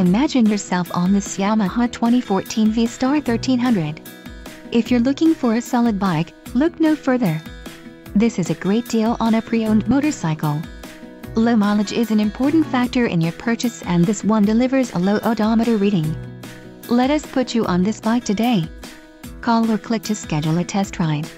Imagine yourself on this Yamaha 2014 V-Star 1300. If you're looking for a solid bike, look no further. This is a great deal on a pre-owned motorcycle. Low mileage is an important factor in your purchase and this one delivers a low odometer reading. Let us put you on this bike today. Call or click to schedule a test ride.